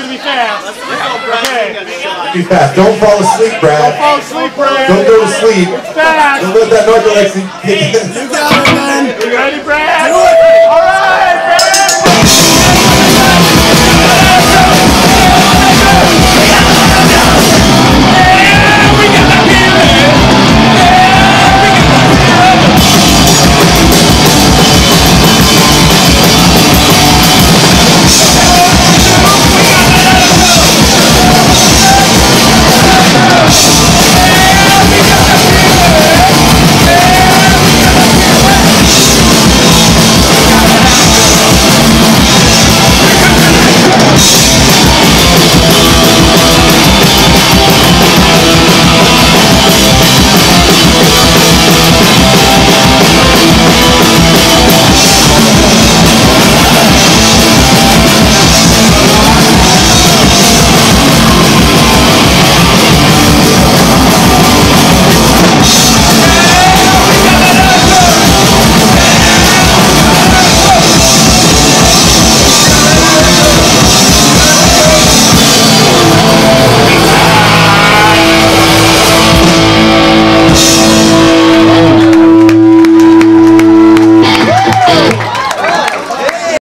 gonna be fast. Okay. Be fast. Don't fall asleep, Brad. Don't fall asleep, Brad. Don't go to sleep. It's fast. Don't let that narcolepsy. you got it, man. You ready, Brad?